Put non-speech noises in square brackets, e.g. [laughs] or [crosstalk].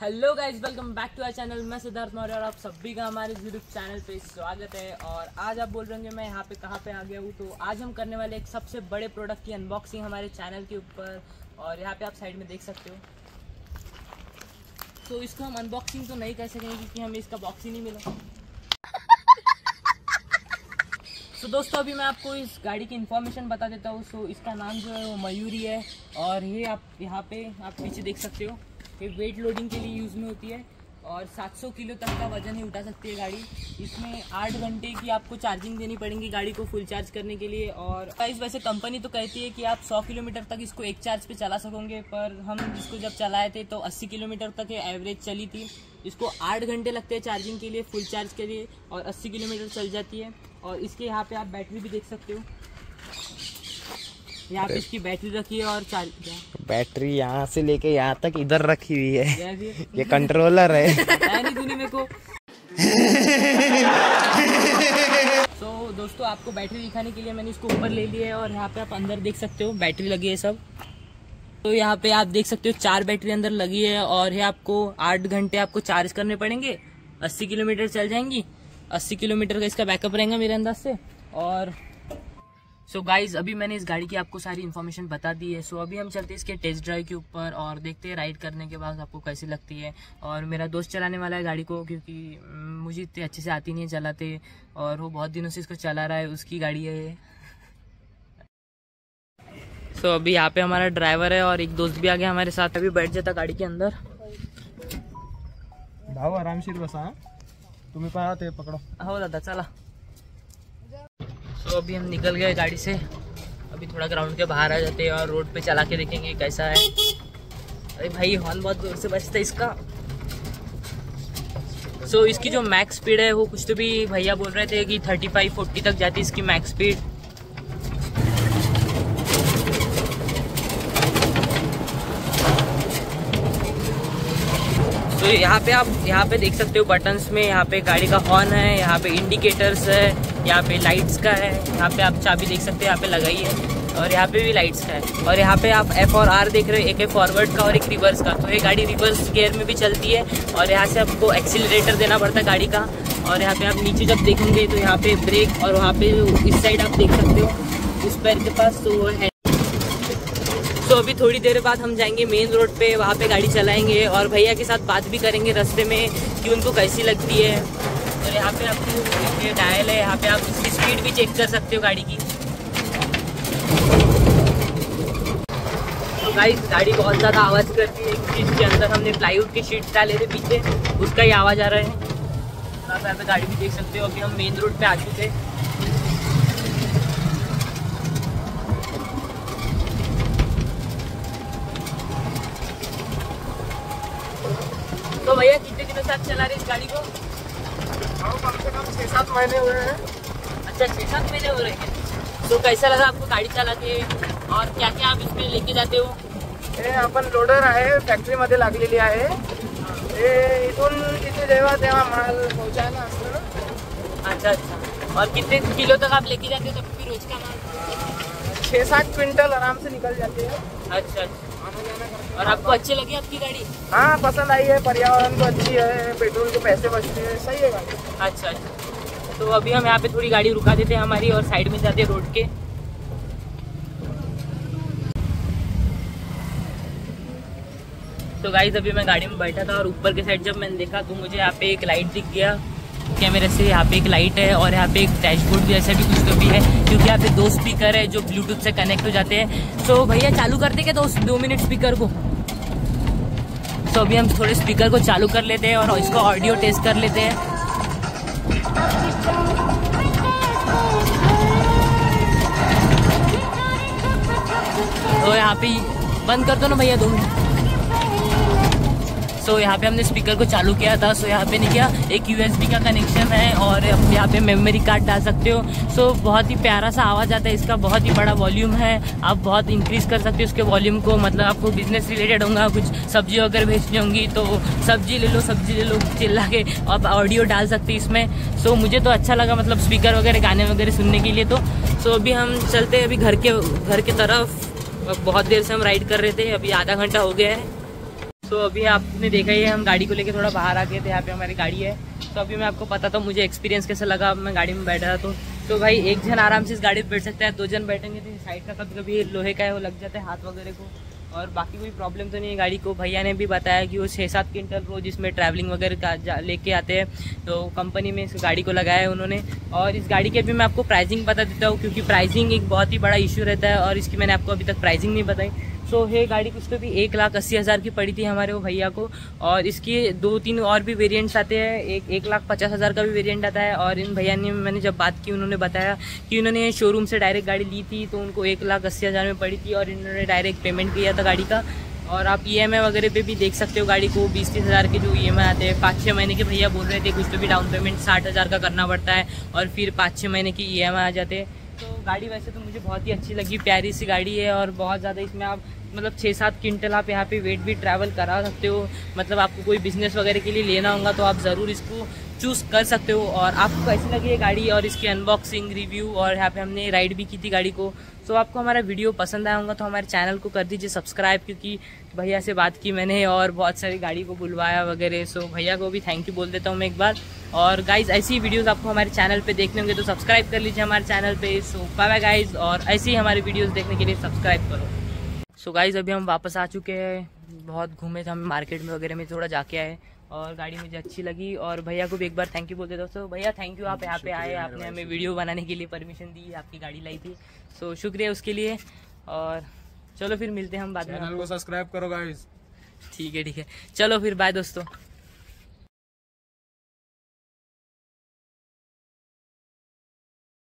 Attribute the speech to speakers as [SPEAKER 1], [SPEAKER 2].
[SPEAKER 1] Hello guys welcome back to our channel मैं सिद्धार्थ मौर्य और आप सभी का हमारे यूट्यूब चैनल पे स्वागत है। और आज आप बोल रहे होंगे मैं यहाँ पे कहाँ पे आ गया हूँ? तो आज हम करने वाले एक सबसे बड़े प्रोडक्ट की अनबॉक्सिंग हमारे चैनल के ऊपर। और यहाँ पे आप साइड में देख सकते हो। तो इसको हम अनबॉक्सिंग तो नहीं कर सकेंगे क्योंकि हमें इसका बॉक्स ही नहीं मिला। [laughs] तो दोस्तों अभी मैं आपको इस गाड़ी की इन्फॉर्मेशन बता देता हूँ। सो so, इसका नाम जो है वो मयूरी है। और ये आप यहाँ पे आप पीछे देख सकते हो। ये वेट लोडिंग के लिए यूज़ में होती है और 700 किलो तक का वज़न ही उठा सकती है गाड़ी। इसमें आठ घंटे की आपको चार्जिंग देनी पड़ेगी गाड़ी को फुल चार्ज करने के लिए और इस वैसे कंपनी तो कहती है कि आप 100 किलोमीटर तक इसको एक चार्ज पे चला सकोगे, पर हम इसको जब चलाए थे तो 80 किलोमीटर तक ये एवरेज चली थी। इसको आठ घंटे लगते हैं चार्जिंग के लिए फुल चार्ज के लिए और अस्सी किलोमीटर चल जाती है। और इसके यहाँ पर आप बैटरी भी देख सकते हो। यहाँ पे इसकी बैटरी रखी है और चार्ज
[SPEAKER 2] बैटरी यहाँ से लेके यहाँ तक इधर रखी हुई है।
[SPEAKER 1] क्या?
[SPEAKER 2] ये कंट्रोलर है। [laughs]
[SPEAKER 1] को। [laughs] तो दोस्तों आपको बैटरी दिखाने के लिए मैंने इसको ऊपर ले लिया है और यहाँ पे आप अंदर देख सकते हो बैटरी लगी है सब। तो यहाँ पे आप देख सकते हो चार बैटरी अंदर लगी है और ये आपको आठ घंटे आपको चार्ज करने पड़ेंगे। अस्सी किलोमीटर चल जाएँगी। अस्सी किलोमीटर का इसका बैकअप रहेगा मेरे अंदाज से। और सो so गाइज़ अभी मैंने इस गाड़ी की आपको सारी इन्फॉर्मेशन बता दी है। सो so अभी हम चलते हैं इसके टेस्ट ड्राइव के ऊपर और देखते हैं राइड करने के बाद आपको कैसी लगती है। और मेरा दोस्त चलाने वाला है गाड़ी को क्योंकि मुझे इतने अच्छे से आती नहीं है चलाते और वो बहुत दिनों से इसको चला रहा है उसकी गाड़ी है ये। सो so अभी यहाँ पे हमारा ड्राइवर है और एक दोस्त भी आ गया हमारे साथ। अभी बैठ जाता गाड़ी के अंदर।
[SPEAKER 2] भाऊ आरामशीर बसा हाँ? तुम्ही पहा पकडो।
[SPEAKER 1] हो दादा चला। तो अभी हम निकल गए गाड़ी से। अभी थोड़ा ग्राउंड के बाहर आ जाते हैं और रोड पे चला के देखेंगे कैसा है। अरे भाई हॉर्न बहुत ज़ोर से बजता है इसका। सो so, इसकी जो मैक्स स्पीड है वो कुछ तो भी भैया बोल रहे थे कि 35 40 तक जाती है इसकी मैक्स स्पीड तो यहाँ पे आप यहाँ पे देख सकते हो बटन्स में यहाँ पे गाड़ी का हॉर्न है यहाँ पे इंडिकेटर्स है। यहाँ पे लाइट्स का है, यहाँ पे आप चाबी देख सकते हैं, यहाँ पे लगाई है और यहाँ पे भी लाइट्स का है। और यहाँ पे आप एफ़ और आर देख रहे हो, एक है फॉरवर्ड का और एक रिवर्स का। तो ये गाड़ी रिवर्स गियर में भी चलती है और यहाँ से आपको एक्सीलरेटर देना पड़ता है गाड़ी का। और यहाँ पे आप नीचे जब देखेंगे तो यहाँ पे ब्रेक और वहाँ पे इस साइड आप देख सकते हो इस पैर के पास तो वो है। तो अभी थोड़ी देर बाद हम जाएँगे मेन रोड पे, वहाँ पे गाड़ी चलाएँगे और भैया के साथ बात भी करेंगे रास्ते में कि उनको कैसी लगती है। और यहाँ पे आपको ये डायल है, यहाँ पे आप इसकी स्पीड भी चेक कर सकते हो गाड़ी की। तो गाइस गाड़ी बहुत ज़्यादा आवाज़ करती है इसके अंदर हमने प्लाईवुड की शीट डाले थे पीछे, उसका ही आवाज़ आ रहा है। आप यहाँ पे गाड़ी भी देख सकते हो, अभी हम मेन रोड पे आ चुके हैं। तो भैया, कितने दिनों से आप चला रहे इस गाड़ी को?
[SPEAKER 2] कम से कम छः सात महीने हुए हैं
[SPEAKER 1] अच्छा छः सात महीने हो रहे हैं। तो कैसा लगा आपको गाडी चला के और क्या क्या आप इसमें लेके जाते हो?
[SPEAKER 2] हे आपण लोडर आहे फॅक्टरीमध्ये लागलेली आहे. हे इथून तिथे जेव्हा तेव्हा माल पोहोचायला असतं ना.
[SPEAKER 1] अच्छा अच्छा. और कितने किलो तक आप लेके जाते हो? कभी रोज का माल?
[SPEAKER 2] छः सात क्विंटल आराम से निकल जाते है.
[SPEAKER 1] अच्छा अच्छा. और आपको अच्छी लगी आपकी गाड़ी?
[SPEAKER 2] हाँ पसंद आई है पर्यावरण को अच्छी है पेट्रोल के पैसे बचते हैं सही है गाड़ी
[SPEAKER 1] अच्छा अच्छा। तो अभी हम यहाँ पे थोड़ी गाड़ी रुका देते हैं हमारी और साइड में जाते हैं रोड के। तो गाइस अभी मैं गाड़ी में बैठा था और ऊपर के साइड जब मैंने देखा तो मुझे यहाँ पे एक लाइट दिख गया। कैमरे से, यहाँ पे एक लाइट है और यहाँ पे एक डैशबोर्ड भी ऐसा भी कुछ तो भी है, क्योंकि यहाँ पे दो स्पीकर है जो ब्लूटूथ से कनेक्ट हो जाते हैं। तो भैया, चालू करते क्या? दो दो मिनट स्पीकर को। तो अभी हम थोड़े स्पीकर को चालू कर लेते हैं और इसका ऑडियो टेस्ट कर लेते हैं। तो यहाँ पे बंद कर दो ना भैया, दो मिनट सो यहाँ पे हमने स्पीकर को चालू किया था। सो यहाँ पे नहीं किया एक यूएसबी का कनेक्शन है और यहाँ पे मेमोरी कार्ड डाल सकते हो। सो बहुत ही प्यारा सा आवाज़ आता है इसका। बहुत ही बड़ा वॉल्यूम है। आप बहुत इंक्रीज कर सकते हो उसके वॉल्यूम को। मतलब आपको बिज़नेस रिलेटेड होगा, कुछ सब्ज़ी वगैरह भेजनी होंगी तो सब्ज़ी ले लो, सब्ज़ी ले लो, चिल्ला के आप ऑडियो डाल सकते हो इसमें। सो मुझे तो अच्छा लगा मतलब स्पीकर वगैरह, गाने वगैरह सुनने के लिए तो। सो अभी हम चलते हैं अभी घर के घर के तरफ़। बहुत देर से हम राइड कर रहे थे, अभी आधा घंटा हो गया है। तो अभी आपने देखा ही है हम गाड़ी को लेके थोड़ा बाहर आ गए थे, यहाँ पे हमारी गाड़ी है। तो अभी मैं आपको पता था, मुझे एक्सपीरियंस कैसा लगा मैं गाड़ी में बैठा था तो। तो भाई, एक जन आराम से इस गाड़ी पे बैठ सकता है, दो जन बैठेंगे तो साइड का कभी कभी लोहे का है वो लग जाता है, हाथ वगैरह को। और बाकी कोई प्रॉब्लम तो नहीं है गाड़ी को। भैया ने भी बताया कि वो छः सात क्विंटल रोज इसमें ट्रैवलिंग वगैरह का लेके आते हैं। तो कंपनी में इस गाड़ी को लगाया है उन्होंने। और इस गाड़ी की अभी मैं आपको प्राइसिंग बता देता हूँ, क्योंकि प्राइसिंग एक बहुत ही बड़ा इशू रहता है और इसकी मैंने आपको अभी तक प्राइसिंग नहीं बताई। सो है गाड़ी कुछ तो भी एक लाख अस्सी हज़ार की पड़ी थी हमारे वो भैया को। और इसकी दो तीन और भी वेरिएंट्स आते हैं। एक एक लाख पचास हज़ार का भी वेरिएंट आता है। और इन भैया ने, मैंने जब बात की, उन्होंने बताया कि उन्होंने शोरूम से डायरेक्ट गाड़ी ली थी तो उनको एक लाख अस्सी हज़ार में पड़ी थी और इन्होंने डायरेक्ट पेमेंट किया था गाड़ी का। और आप ई e वगैरह पे भी देख सकते हो गाड़ी को। बीस तीस हज़ार के जो ई e आते हैं, पाँच छः महीने के भैया बोल रहे थे, कुछ तो भी डाउन पेमेंट साठ हज़ार का करना पड़ता है और फिर पाँच छः महीने की ई e आ जाते हैं। तो गाड़ी वैसे तो मुझे बहुत ही अच्छी लगी, प्यारी सी गाड़ी है और बहुत ज़्यादा इसमें आप मतलब छः सात क्विंटल आप यहाँ पे वेट भी ट्रैवल करा सकते हो। मतलब आपको कोई बिज़नेस वगैरह के लिए लेना होगा तो आप ज़रूर इसको चूज़ कर सकते हो। और आपको कैसी लगी है गाड़ी और इसकी अनबॉक्सिंग रिव्यू और यहाँ पे हमने राइड भी की थी गाड़ी को। तो आपको हमारा वीडियो पसंद आया होगा तो हमारे चैनल को कर दीजिए सब्सक्राइब क्योंकि भैया से बात की मैंने और बहुत सारी गाड़ी को बुलवाया वगैरह। सो भैया को भी थैंक यू बोल देता हूँ मैं एक बार। और गाइज़ ऐसी वीडियोज़ आपको हमारे चैनल पर देखने होंगे तो सब्सक्राइब कर लीजिए हमारे चैनल पर सो बाय गाइज़ और ऐसी हमारी वीडियोज़ देखने के लिए सब्सक्राइब करो। सो गाइज़ अभी हम वापस आ चुके हैं। बहुत घूमे थे हम मार्केट में वगैरह में थोड़ा जाके आए और गाड़ी मुझे अच्छी लगी और भैया को भी एक बार थैंक यू बोलते दोस्तों भैया थैंक यू आप यहाँ पे आए आपने हमें वीडियो बनाने के लिए परमिशन दी आपकी गाड़ी लाई थी। सो शुक्रिया उसके लिए और चलो फिर मिलते हैं हम बाद में।
[SPEAKER 2] चैनल को सब्सक्राइब करो गाइस
[SPEAKER 1] ठीक है ठीक है। चलो फिर बाय दोस्तों।